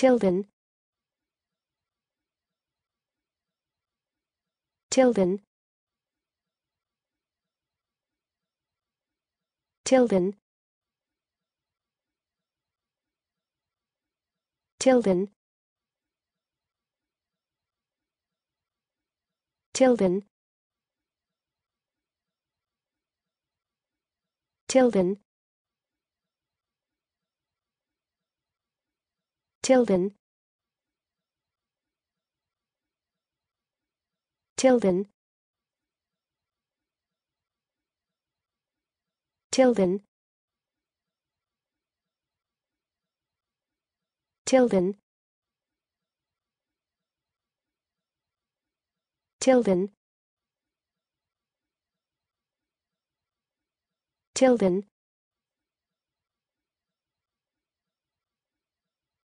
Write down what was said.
Tilden. Tilden. Tilden. Tilden. Tilden. Tilden Tilden. Tilden. Tilden. Tilden. Tilden. Tilden